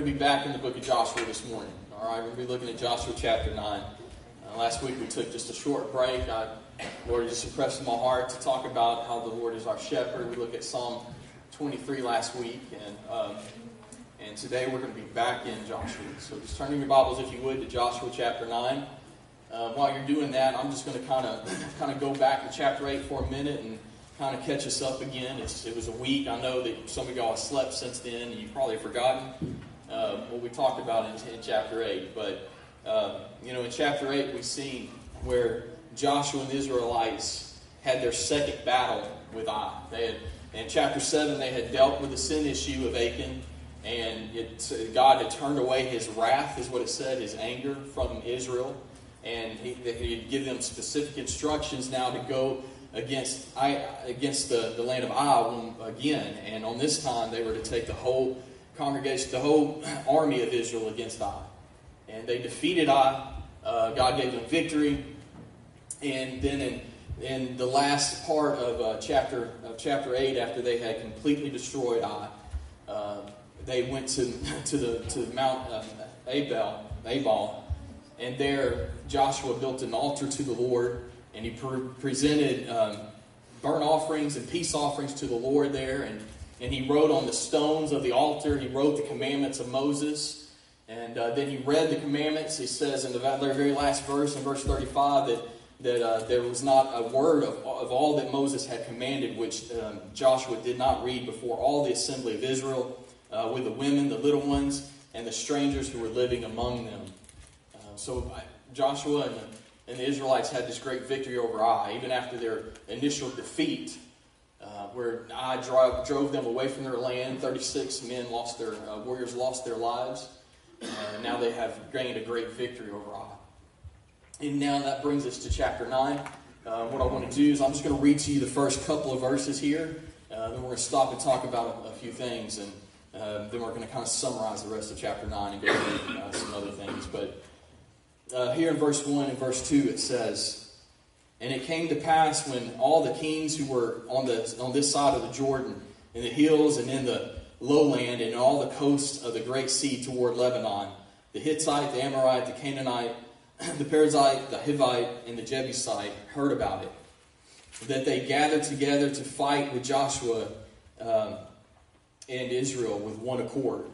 going to be back in the book of Joshua this morning. All right, we're going to be looking at Joshua chapter 9. Uh, last week we took just a short break. I, Lord just impressed my heart to talk about how the Lord is our shepherd. We looked at Psalm 23 last week, and um, and today we're going to be back in Joshua. So just turning your Bibles, if you would, to Joshua chapter 9. Uh, while you're doing that, I'm just going to kind of kind of go back to chapter 8 for a minute and kind of catch us up again. It's, it was a week. I know that some of y'all have slept since then, and you've probably forgotten uh, what we talked about in, in chapter 8. But, uh, you know, in chapter 8, we've seen where Joshua and the Israelites had their second battle with Ai. They had, in chapter 7, they had dealt with the sin issue of Achan, and it, God had turned away his wrath, is what it said, his anger from Israel. And he, he'd give them specific instructions now to go against Ai, against the, the land of Ai again. And on this time, they were to take the whole congregation, the whole army of Israel against Ai. And they defeated Ai. Uh, God gave them victory. And then in, in the last part of uh, chapter of chapter eight, after they had completely destroyed Ai, uh, they went to to the to Mount uh, Abel, Abel, and there Joshua built an altar to the Lord and he pre- presented um, burnt offerings and peace offerings to the Lord there, and, and he wrote on the stones of the altar, he wrote the commandments of Moses, and uh, then he read the commandments. He says in the very last verse, in verse 35, that, that uh, there was not a word of, of all that Moses had commanded, which um, Joshua did not read before all the assembly of Israel, uh, with the women, the little ones, and the strangers who were living among them. Uh, so Joshua and the and the Israelites had this great victory over Ai, even after their initial defeat, uh, where Ai drove, drove them away from their land. 36 men lost their, uh, warriors lost their lives. Uh, and now they have gained a great victory over Ai. And now that brings us to chapter 9. Uh, what I want to do is I'm just going to read to you the first couple of verses here. Uh, then we're going to stop and talk about a, a few things. And uh, then we're going to kind of summarize the rest of chapter 9 and go through some other things. But uh, here in verse 1 and verse 2 it says, And it came to pass when all the kings who were on, the, on this side of the Jordan, in the hills and in the lowland, and all the coasts of the great sea toward Lebanon, the Hittite, the Amorite, the Canaanite, the Perizzite, the Hivite, and the Jebusite heard about it, that they gathered together to fight with Joshua um, and Israel with one accord.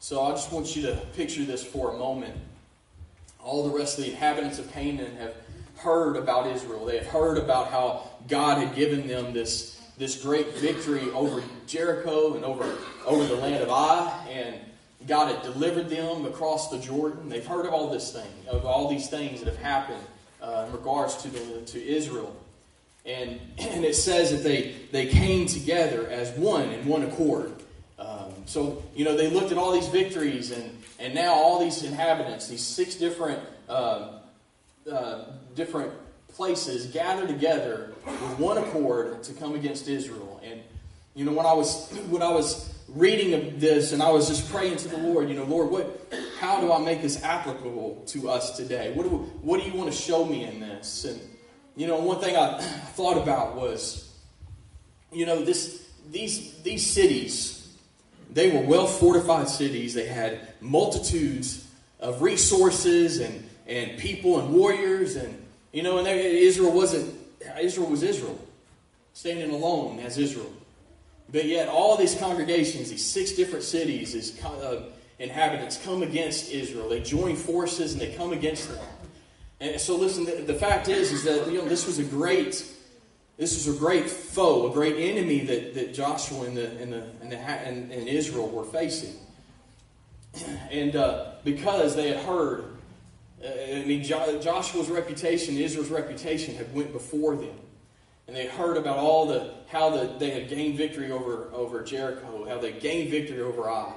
So I just want you to picture this for a moment all the rest of the inhabitants of Canaan have heard about Israel. They have heard about how God had given them this, this great victory over Jericho and over, over the land of Ai, and God had delivered them across the Jordan. They've heard of all this thing, of all these things that have happened uh, in regards to, the, to Israel. And, and it says that they, they came together as one in one accord. Um, so, you know, they looked at all these victories and and now all these inhabitants, these six different uh, uh, different places, gather together with one accord to come against Israel. And you know, when I was when I was reading this and I was just praying to the Lord, you know, Lord, what, how do I make this applicable to us today? What do what do you want to show me in this? And you know, one thing I thought about was, you know, this these these cities they were well fortified cities. They had multitudes of resources and, and people and warriors. And, you know, and Israel wasn't, Israel was Israel, standing alone as Israel. But yet, all these congregations, these six different cities, these uh, inhabitants come against Israel. They join forces and they come against them. And so, listen, the, the fact is, is that you know this was a great this was a great foe, a great enemy that, that Joshua and, the, and, the, and, the, and, and Israel were facing. And uh, because they had heard, Uh, I mean, Joshua's reputation, Israel's reputation had went before them. And they heard about all the, how the, they had gained victory over, over Jericho, how they gained victory over Ai.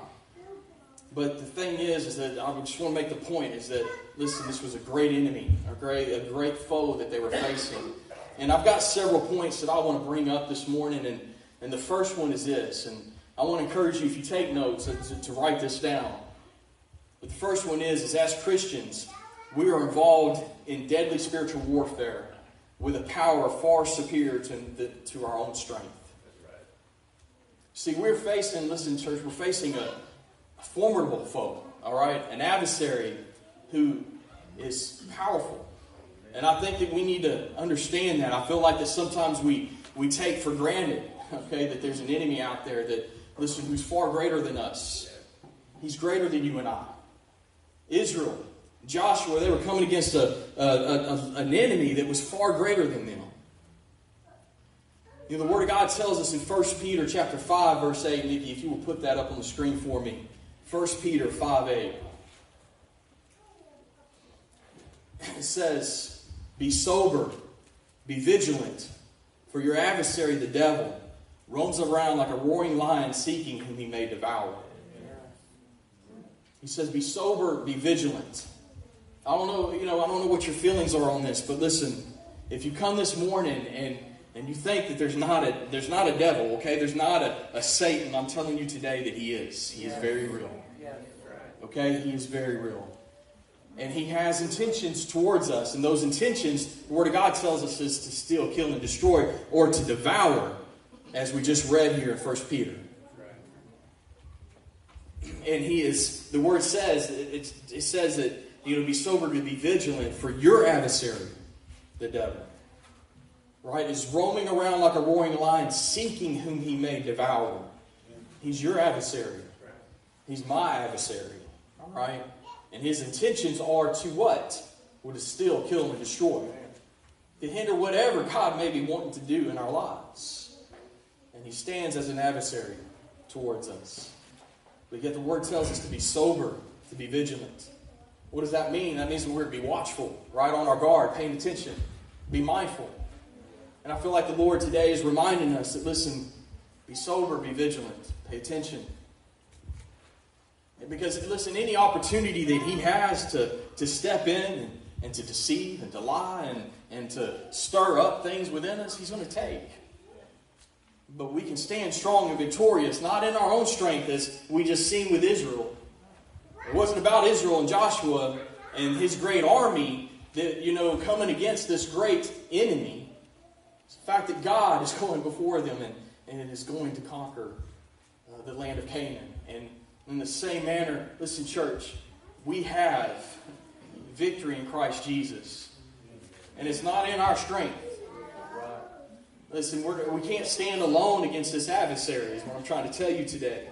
But the thing is, is that I just want to make the point is that, listen, this was a great enemy, a great, a great foe that they were facing. And I've got several points that I want to bring up this morning. And, and the first one is this. And I want to encourage you, if you take notes, to, to write this down. But the first one is, is as Christians, we are involved in deadly spiritual warfare with a power far superior to, to our own strength. See, we're facing, listen, church, we're facing a, a formidable foe, all right? An adversary who is powerful. And I think that we need to understand that. I feel like that sometimes we, we take for granted, okay, that there's an enemy out there that, listen, who's far greater than us. He's greater than you and I. Israel, Joshua, they were coming against a, a, a, an enemy that was far greater than them. You know, the Word of God tells us in 1 Peter chapter 5, verse 8, Nikki, if you will put that up on the screen for me. 1 Peter 5 8. It says, Be sober, be vigilant, for your adversary, the devil, roams around like a roaring lion seeking whom he may devour. He says, Be sober, be vigilant. I don't know, you know, I don't know what your feelings are on this, but listen, if you come this morning and and you think that there's not a there's not a devil, okay? There's not a, a Satan. I'm telling you today that he is. He is very real. Okay? He is very real. And he has intentions towards us, and those intentions, the Word of God tells us, is to steal, kill, and destroy, or to devour, as we just read here in 1 Peter. And he is, the Word says, it, it says that you know, be sober to be vigilant for your adversary, the devil right, is roaming around like a roaring lion, seeking whom he may devour. He's your adversary. He's my adversary. All right? And his intentions are to what? Well, to steal, kill, and destroy. To hinder whatever God may be wanting to do in our lives. And he stands as an adversary towards us. But yet the word tells us to be sober, to be vigilant. What does that mean? That means we're to be watchful, right on our guard, paying attention, be mindful. And I feel like the Lord today is reminding us that, listen, be sober, be vigilant, pay attention. Because, listen, any opportunity that He has to, to step in and, and to deceive and to lie and, and to stir up things within us, He's going to take. But we can stand strong and victorious, not in our own strength, as we just seen with Israel. It wasn't about Israel and Joshua and his great army that, you know, coming against this great enemy. It's the fact that God is going before them and, and is going to conquer uh, the land of Canaan. And in the same manner, listen, church, we have victory in Christ Jesus. And it's not in our strength. Listen, we're, we can't stand alone against this adversary, is what I'm trying to tell you today.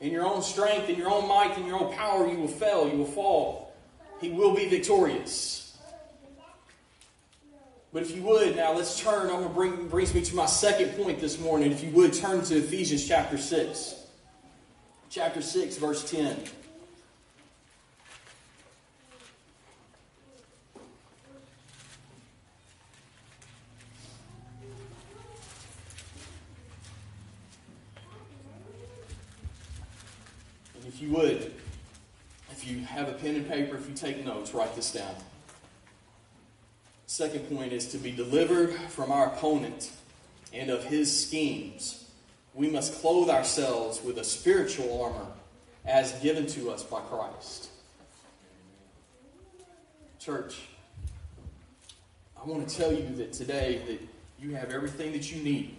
In your own strength, in your own might, in your own power, you will fail, you will fall. He will be victorious. But if you would, now let's turn. I'm going to bring brings me to my second point this morning. If you would turn to Ephesians chapter 6. Chapter 6, verse 10. If you would, if you have a pen and paper, if you take notes, write this down. Second point is to be delivered from our opponent and of his schemes. We must clothe ourselves with a spiritual armor as given to us by Christ. Church, I want to tell you that today that you have everything that you need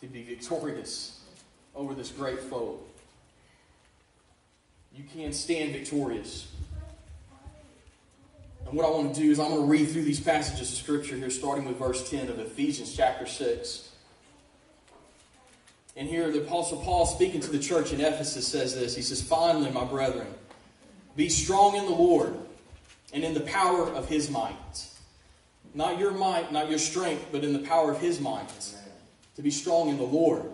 to be victorious over this great foe. You can stand victorious and what I want to do is I'm going to read through these passages of Scripture here, starting with verse 10 of Ephesians chapter 6. And here the Apostle Paul, speaking to the church in Ephesus, says this He says, Finally, my brethren, be strong in the Lord and in the power of his might. Not your might, not your strength, but in the power of his might. To be strong in the Lord.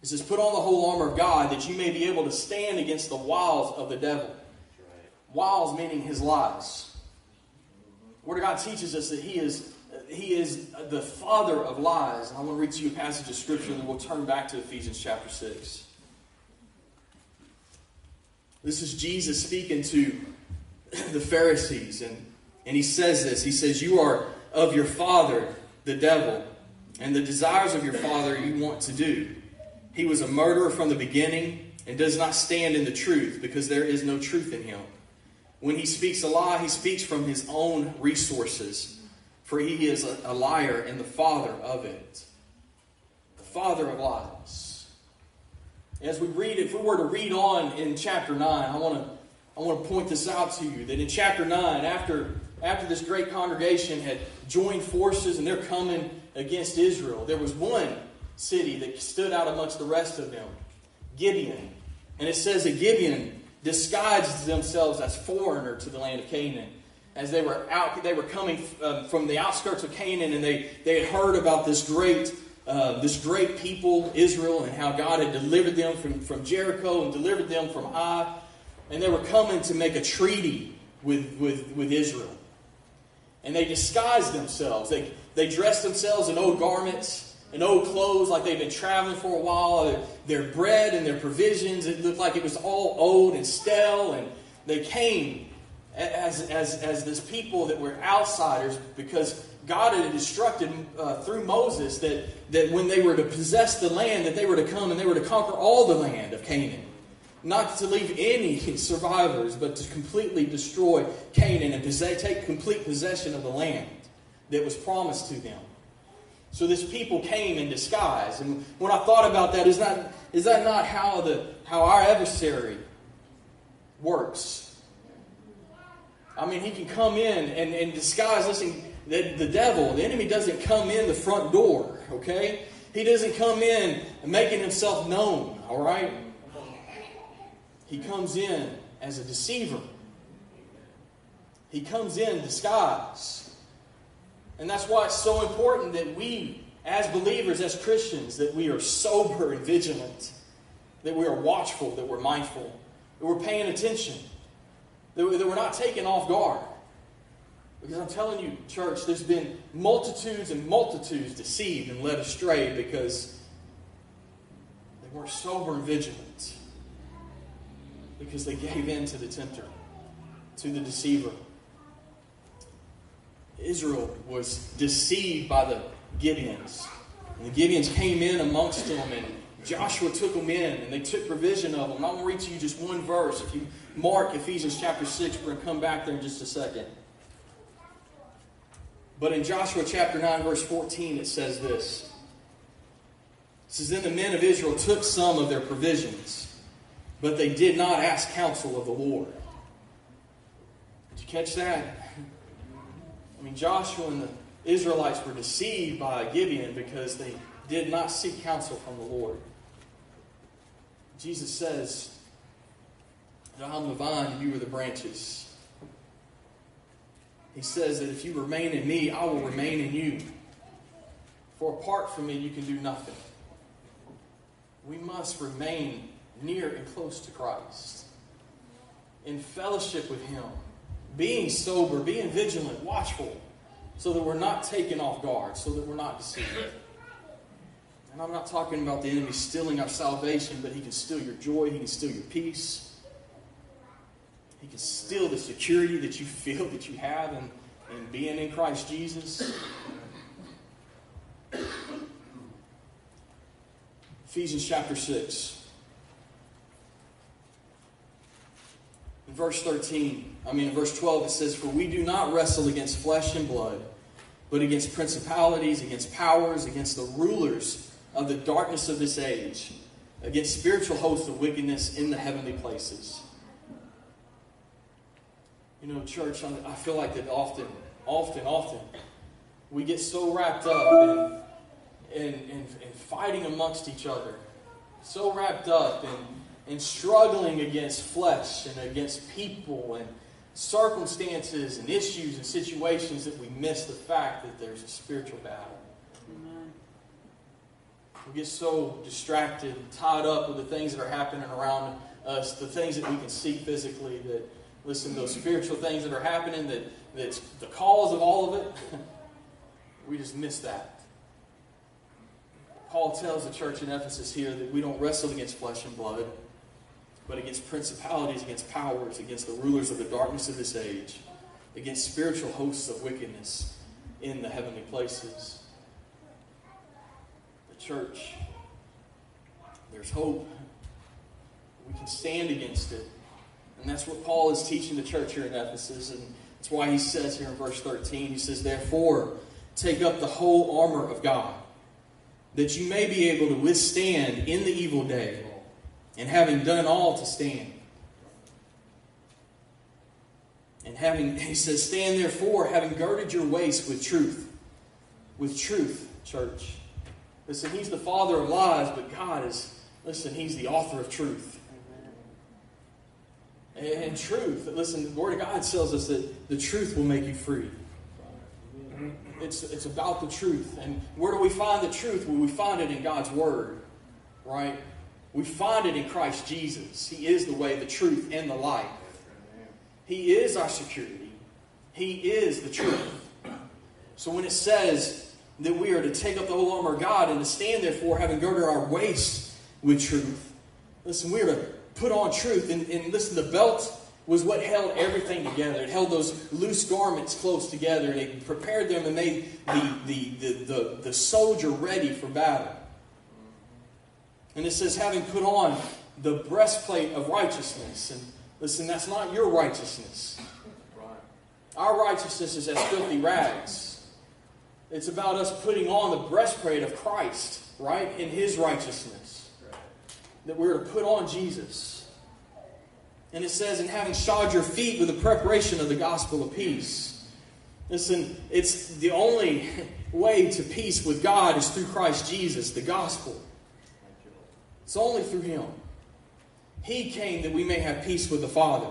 He says, Put on the whole armor of God that you may be able to stand against the wiles of the devil. Wiles meaning his lies. Word of God teaches us that He is He is the father of lies. I want to read to you a passage of Scripture, and we'll turn back to Ephesians chapter 6. This is Jesus speaking to the Pharisees, and, and he says this. He says, You are of your father, the devil, and the desires of your father you want to do. He was a murderer from the beginning and does not stand in the truth because there is no truth in him. When he speaks a lie, he speaks from his own resources, for he is a, liar and the father of it. The father of lies. As we read, if we were to read on in chapter 9, I want to I want to point this out to you that in chapter 9, after, after this great congregation had joined forces and they're coming against Israel, there was one city that stood out amongst the rest of them Gibeon. And it says that Gibeon disguised themselves as foreigner to the land of Canaan. As they were out, they were coming um, from the outskirts of Canaan, and they, they had heard about this great uh, this great people, Israel, and how God had delivered them from, from Jericho and delivered them from Ai. And they were coming to make a treaty with, with, with Israel. And they disguised themselves. They, they dressed themselves in old garments and old clothes like they'd been traveling for a while. Their, bread and their provisions, it looked like it was all old and stale. And they came as, as, as this people that were outsiders because God had instructed uh, through Moses that, that when they were to possess the land, that they were to come and they were to conquer all the land of Canaan. Not to leave any survivors, but to completely destroy Canaan and take complete possession of the land that was promised to them. So this people came in disguise. And when I thought about that, is that, is that not how, the, how our adversary works? I mean, he can come in and, and disguise. Listen, the, the devil, the enemy doesn't come in the front door, okay? He doesn't come in making himself known, all right? He comes in as a deceiver. He comes in disguise. And that's why it's so important that we, as believers, as Christians, that we are sober and vigilant, that we are watchful, that we're mindful, that we're paying attention that we're not taken off guard. Because I'm telling you, church, there's been multitudes and multitudes deceived and led astray because they weren't sober and vigilant. Because they gave in to the tempter, to the deceiver. Israel was deceived by the Gibeons. And the Gibeons came in amongst them, and Joshua took them in, and they took provision of them. I'm going to read to you just one verse. If you Mark Ephesians chapter 6. We're going to come back there in just a second. But in Joshua chapter 9, verse 14, it says this. It says, Then the men of Israel took some of their provisions, but they did not ask counsel of the Lord. Did you catch that? I mean, Joshua and the Israelites were deceived by Gibeon because they did not seek counsel from the Lord. Jesus says, I'm the vine you are the branches. He says that if you remain in me, I will remain in you. For apart from me, you can do nothing. We must remain near and close to Christ, in fellowship with Him, being sober, being vigilant, watchful, so that we're not taken off guard, so that we're not deceived. And I'm not talking about the enemy stealing our salvation, but he can steal your joy, he can steal your peace. He can steal the security that you feel that you have in, in being in Christ Jesus. Ephesians chapter 6. Verse 13, I mean, in verse 12, it says, For we do not wrestle against flesh and blood, but against principalities, against powers, against the rulers of the darkness of this age, against spiritual hosts of wickedness in the heavenly places. You know, church, I feel like that often, often, often, we get so wrapped up in, in, in, in fighting amongst each other, so wrapped up in, in struggling against flesh and against people and circumstances and issues and situations that we miss the fact that there's a spiritual battle. We get so distracted and tied up with the things that are happening around us, the things that we can see physically, that listen, those spiritual things that are happening, that, that's the cause of all of it, we just miss that. Paul tells the church in Ephesus here that we don't wrestle against flesh and blood, but against principalities, against powers, against the rulers of the darkness of this age, against spiritual hosts of wickedness in the heavenly places. The church, there's hope. We can stand against it. And that's what Paul is teaching the church here in Ephesus. And that's why he says here in verse 13, he says, Therefore, take up the whole armor of God, that you may be able to withstand in the evil day, and having done all to stand. And having, he says, stand therefore, having girded your waist with truth. With truth, church. Listen, he's the father of lies, but God is, listen, he's the author of truth. And truth, listen, the Word of God tells us that the truth will make you free. It's, it's about the truth. And where do we find the truth? Well, we find it in God's Word, right? We find it in Christ Jesus. He is the way, the truth, and the life. He is our security. He is the truth. So when it says that we are to take up the whole armor of God and to stand therefore, having girded our waist with truth, listen, we are to put on truth. And, and listen, the belt was what held everything together. It held those loose garments close together, and it prepared them and made the, the, the, the, the soldier ready for battle. And it says, having put on the breastplate of righteousness. And listen, that's not your righteousness. Our righteousness is as filthy rags. It's about us putting on the breastplate of Christ, right? In His righteousness. That we're to put on Jesus. And it says, and having shod your feet with the preparation of the gospel of peace. Listen, it's the only way to peace with God is through Christ Jesus, the gospel. It's only through Him. He came that we may have peace with the Father.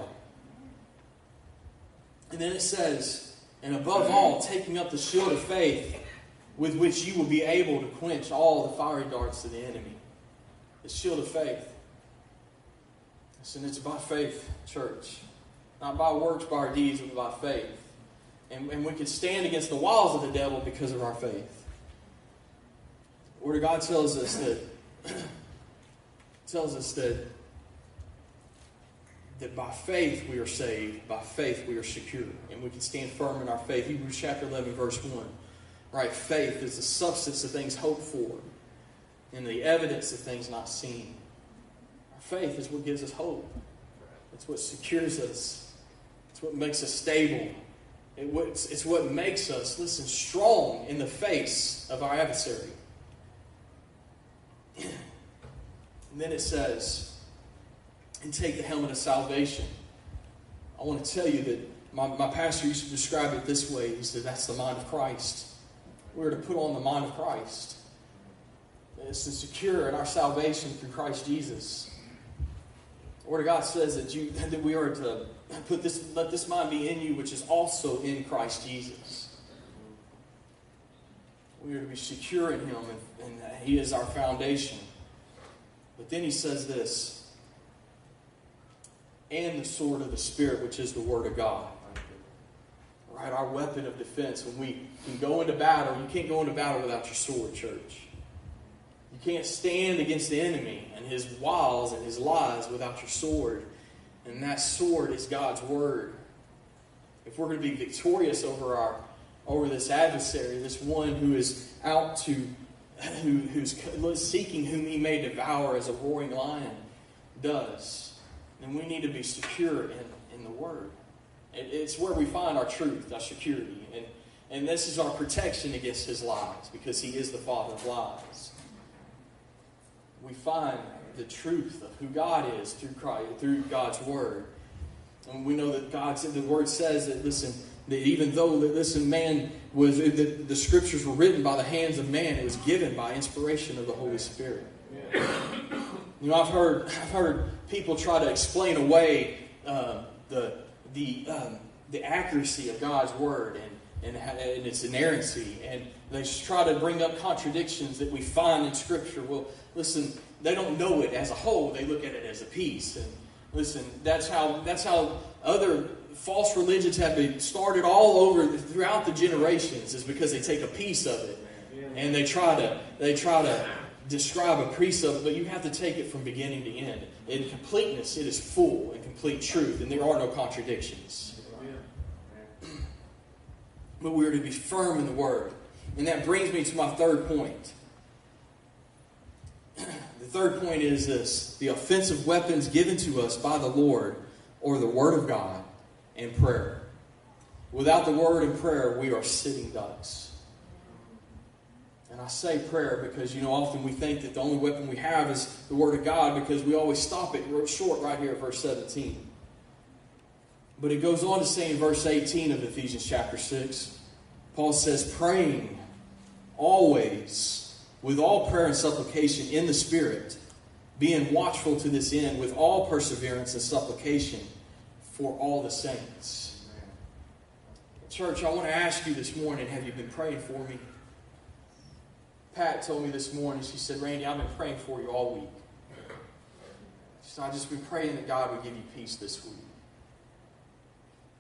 And then it says, and above all, taking up the shield of faith with which you will be able to quench all the fiery darts of the enemy. The shield of faith. Listen, it's by faith, church. Not by works, by our deeds, but by faith. And, and we can stand against the walls of the devil because of our faith. The Word of God tells us that tells us that that by faith we are saved, by faith we are secure, and we can stand firm in our faith. Hebrews chapter 11, verse 1. Right? Faith is the substance of things hoped for and the evidence of things not seen Our faith is what gives us hope. It's what secures us. It's what makes us stable. It's what makes us, listen, strong in the face of our adversary. And then it says, and take the helmet of salvation. I want to tell you that my, my pastor used to describe it this way. He said, that's the mind of Christ. We're to put on the mind of Christ. It's to secure in our salvation through Christ Jesus. The Word of God says that you that we are to put this let this mind be in you, which is also in Christ Jesus. We are to be secure in Him, and, and He is our foundation. But then He says this, and the sword of the Spirit, which is the Word of God. Right, our weapon of defense. When we can go into battle, you can't go into battle without your sword, church. You can't stand against the enemy and his wiles and his lies without your sword. And that sword is God's word. If we're going to be victorious over our over this adversary, this one who is out to who, who's seeking whom he may devour as a roaring lion does, then we need to be secure in, in the word. It, it's where we find our truth, our security. And, and this is our protection against his lies because he is the father of lies we find the truth of who God is through Christ, through God's Word. And we know that God said the Word says that listen, that even though that listen, man was the, the scriptures were written by the hands of man, it was given by inspiration of the Holy Spirit. You know, I've heard I've heard people try to explain away uh, the the um, the accuracy of God's Word and and, and its inerrancy, and they try to bring up contradictions that we find in Scripture. Well, listen, they don't know it as a whole. They look at it as a piece. And listen, that's how that's how other false religions have been started all over throughout the generations. Is because they take a piece of it and they try to they try to describe a piece of it, but you have to take it from beginning to end. In completeness, it is full and complete truth, and there are no contradictions. But we are to be firm in the word. And that brings me to my third point. The third point is this the offensive weapons given to us by the Lord or the Word of God and prayer. Without the Word and prayer, we are sitting ducks. And I say prayer because, you know, often we think that the only weapon we have is the Word of God because we always stop it short right here at verse 17. But it goes on to say in verse 18 of Ephesians chapter 6, Paul says, praying always with all prayer and supplication in the Spirit, being watchful to this end with all perseverance and supplication for all the saints. Church, I want to ask you this morning have you been praying for me? Pat told me this morning, she said, Randy, I've been praying for you all week. She said, I've just been praying that God would give you peace this week.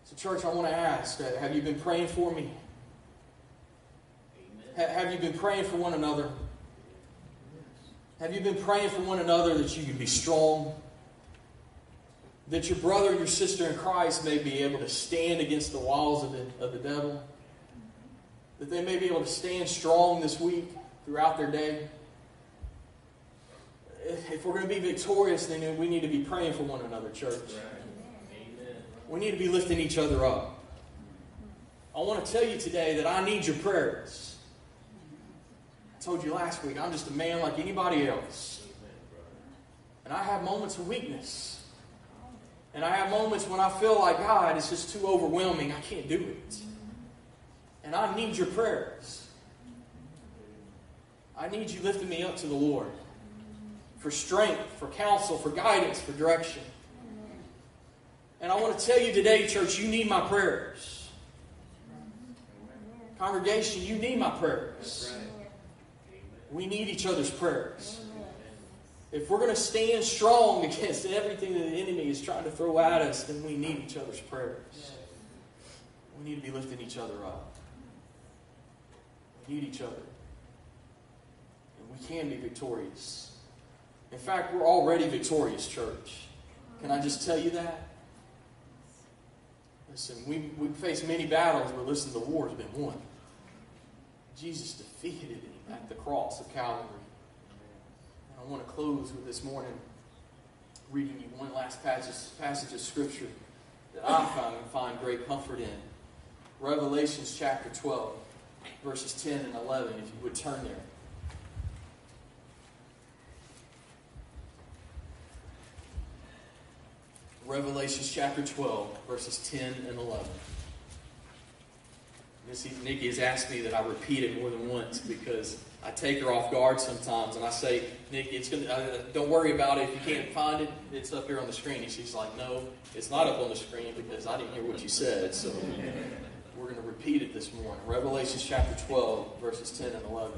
So, church, I want to ask uh, have you been praying for me? Have you been praying for one another? Have you been praying for one another that you can be strong? That your brother and your sister in Christ may be able to stand against the walls of the, of the devil? That they may be able to stand strong this week throughout their day? If we're going to be victorious, then we need to be praying for one another, church. We need to be lifting each other up. I want to tell you today that I need your prayers. I told you last week, I'm just a man like anybody else. And I have moments of weakness. And I have moments when I feel like, God, it's just too overwhelming. I can't do it. And I need your prayers. I need you lifting me up to the Lord for strength, for counsel, for guidance, for direction. And I want to tell you today, church, you need my prayers. Congregation, you need my prayers. We need each other's prayers. If we're going to stand strong against everything that the enemy is trying to throw at us, then we need each other's prayers. We need to be lifting each other up. We need each other. And we can be victorious. In fact, we're already victorious, church. Can I just tell you that? Listen, we, we face many battles, but listen, the war has been won. Jesus defeated it at the cross of Calvary. I want to close with this morning reading you one last passage, passage of Scripture that I find, find great comfort in. Revelations chapter 12, verses 10 and 11, if you would turn there. Revelations chapter 12, verses 10 and 11. Missy Nikki has asked me that I repeat it more than once because I take her off guard sometimes, and I say, "Nikki, it's gonna. Uh, don't worry about it. If you can't find it, it's up here on the screen." And she's like, "No, it's not up on the screen because I didn't hear what you said." So we're going to repeat it this morning. Revelation chapter 12, verses 10 and 11.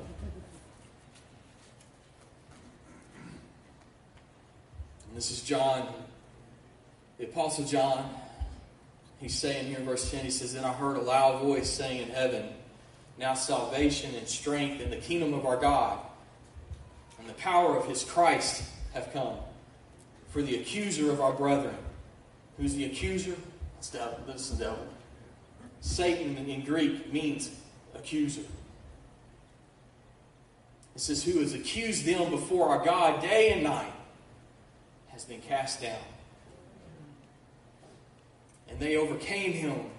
And this is John the Apostle John, he's saying here in verse 10, he says, Then I heard a loud voice saying in heaven, Now salvation and strength and the kingdom of our God and the power of his Christ have come. For the accuser of our brethren. Who's the accuser? It's devil. This is the devil. Satan in Greek means accuser. It says, Who has accused them before our God day and night has been cast down. And they overcame him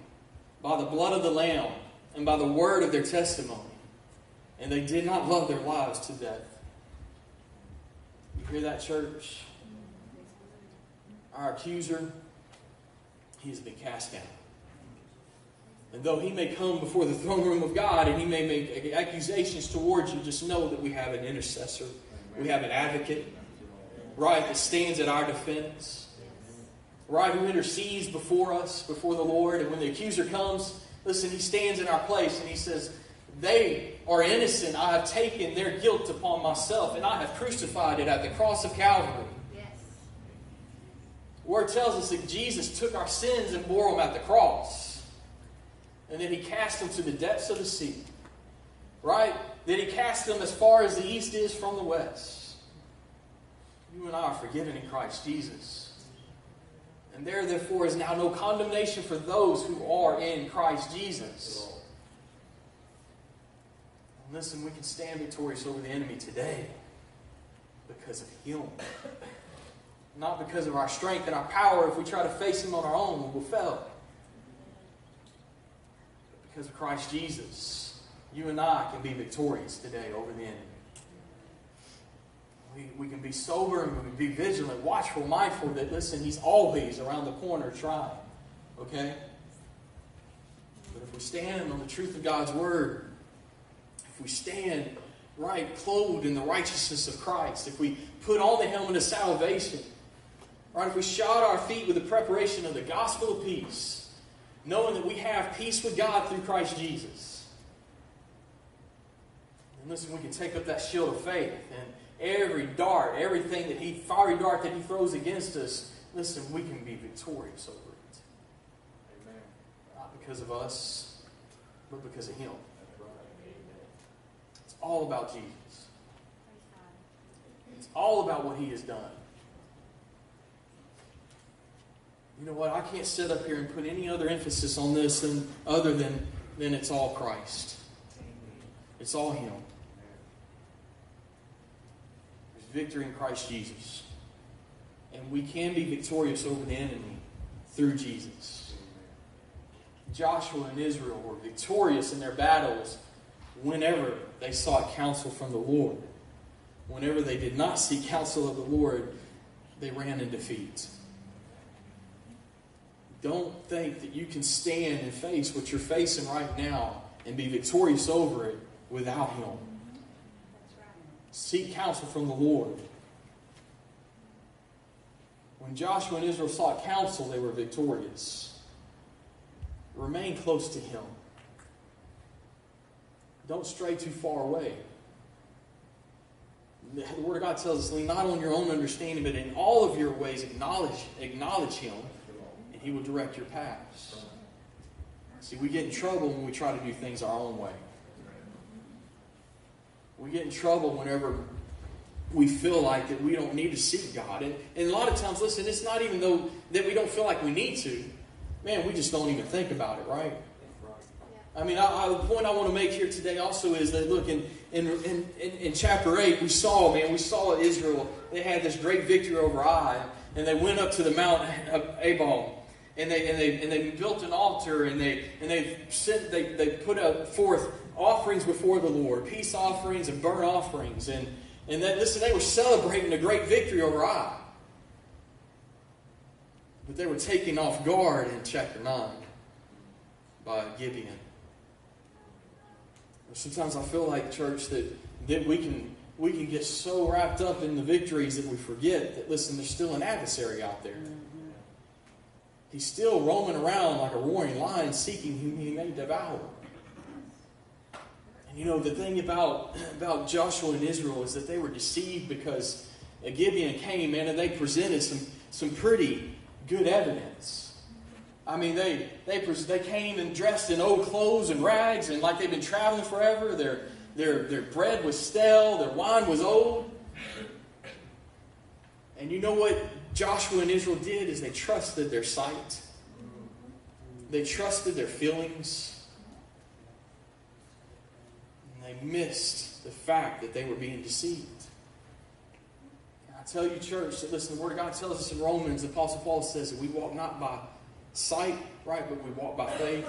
by the blood of the Lamb and by the word of their testimony. And they did not love their lives to death. You hear that, church? Our accuser, he has been cast down. And though he may come before the throne room of God and he may make accusations towards you, just know that we have an intercessor. We have an advocate, right, that stands at our defense right, who intercedes before us, before the Lord. And when the accuser comes, listen, he stands in our place and he says, They are innocent. I have taken their guilt upon myself, and I have crucified it at the cross of Calvary. Yes. Word tells us that Jesus took our sins and bore them at the cross. And then he cast them to the depths of the sea. Right? Then he cast them as far as the east is from the west. You and I are forgiven in Christ Jesus. And there, therefore, is now no condemnation for those who are in Christ Jesus. And listen, we can stand victorious over the enemy today because of Him. Not because of our strength and our power. If we try to face Him on our own, we will fail. But because of Christ Jesus, you and I can be victorious today over the enemy. We, we can be sober and we can be vigilant, watchful, mindful that, listen, he's always around the corner trying. Okay? But if we stand on the truth of God's word, if we stand right, clothed in the righteousness of Christ, if we put on the helmet of salvation, right, if we shod our feet with the preparation of the gospel of peace, knowing that we have peace with God through Christ Jesus. And listen, we can take up that shield of faith and every dart, everything that he, fiery dart that he throws against us, listen, we can be victorious over it. Amen. Not because of us, but because of him. It's all about Jesus. It's all about what he has done. You know what? I can't sit up here and put any other emphasis on this than other than, than it's all Christ. It's all him. There's victory in Christ Jesus. And we can be victorious over the enemy through Jesus. Joshua and Israel were victorious in their battles whenever they sought counsel from the Lord. Whenever they did not seek counsel of the Lord, they ran in defeat. Don't think that you can stand and face what you're facing right now and be victorious over it without Him. Seek counsel from the Lord. When Joshua and Israel sought counsel, they were victorious. Remain close to Him. Don't stray too far away. The Word of God tells us, lean not on your own understanding, but in all of your ways acknowledge, acknowledge Him, and He will direct your paths. See, we get in trouble when we try to do things our own way. We get in trouble whenever we feel like that we don't need to seek God. And, and a lot of times, listen, it's not even though that we don't feel like we need to. Man, we just don't even think about it, right? I mean, I, I, the point I want to make here today also is that, look, in, in, in, in, chapter 8, we saw, man, we saw Israel, they had this great victory over Ai, and they went up to the Mount of Ebal, and they, and they, and they built an altar, and they, and they, sent, they, they put forth offerings before the Lord, peace offerings and burnt offerings, and, and that, listen, they were celebrating a great victory over Ai. But they were taken off guard in chapter 9 by Gibeon. Sometimes I feel like, church, that, that we can we can get so wrapped up in the victories that we forget that listen, there's still an adversary out there. Mm-hmm. He's still roaming around like a roaring lion seeking whom he may devour. You know, the thing about, about Joshua and Israel is that they were deceived because Gibeon came, and they presented some, some pretty good evidence. I mean, they, they, they came and dressed in old clothes and rags, and like they've been traveling forever. Their, their, their bread was stale, their wine was old. And you know what Joshua and Israel did is they trusted their sight. They trusted their feelings. They missed the fact that they were being deceived. And I tell you, church, that listen, the Word of God tells us in Romans, the Apostle Paul says that we walk not by sight, right, but we walk by faith.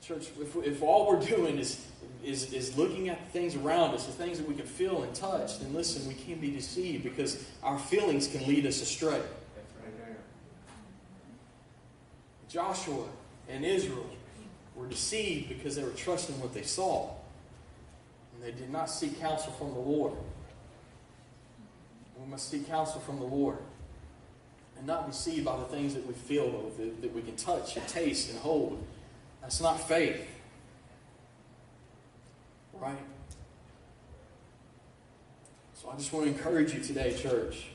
Church, if, if all we're doing is, is, is looking at the things around us, the things that we can feel and touch, then listen, we can be deceived because our feelings can lead us astray. Joshua and Israel were deceived because they were trusting what they saw. And they did not seek counsel from the Lord. We must seek counsel from the Lord and not be deceived by the things that we feel, that, that we can touch and taste and hold. That's not faith. Right? So I just want to encourage you today, church.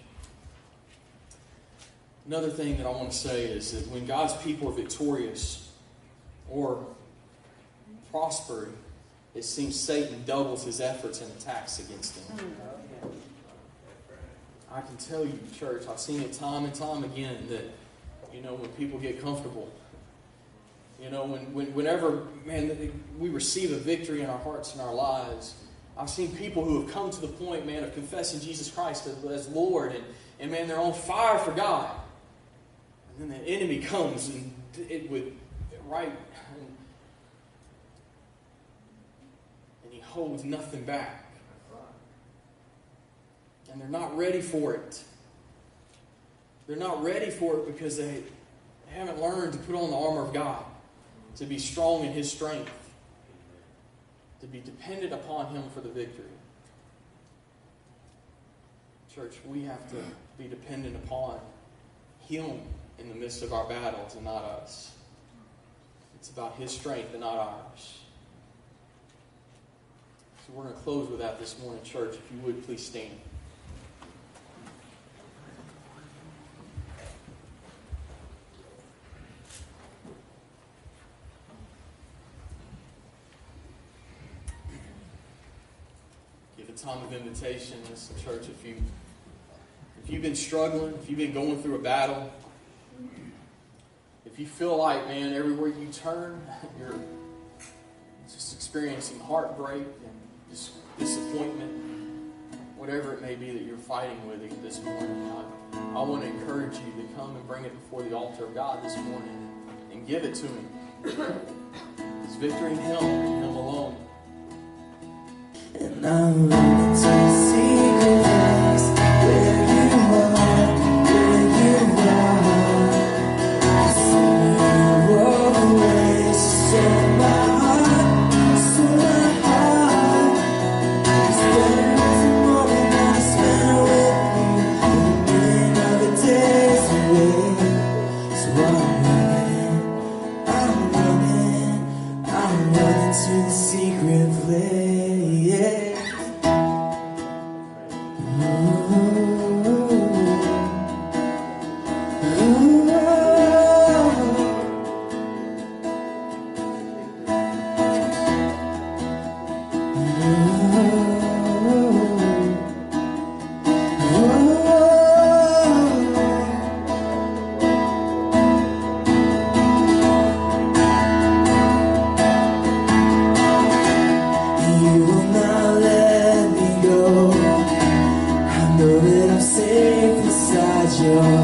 Another thing that I want to say is that when God's people are victorious or prosper, it seems Satan doubles his efforts and attacks against them. Hmm, I can tell you, church, I've seen it time and time again that, you know, when people get comfortable, you know, when, when, whenever, man, we receive a victory in our hearts and our lives, I've seen people who have come to the point, man, of confessing Jesus Christ as, as Lord and, and, man, they're on fire for God. And then the enemy comes and it would, right, holds nothing back. And they're not ready for it. They're not ready for it because they, haven't learned to put on the armor of God, to be strong in His strength, to be dependent upon Him for the victory. Church, we have to be dependent upon Him in the midst of our battles and not us. It's about His strength and not ours. So we're going to close with that this morning, church. If you would, please stand. Give time of invitation. Listen, church, if you if you've been struggling, if you've been going through a battle, if you feel like, man, everywhere you turn, you're just experiencing heartbreak and disappointment, whatever it may be that you're fighting with this morning, I, I want to encourage you to come and bring it before the altar of God this morning and give it to Him. It's victory in Him and Him alone. And I'm inside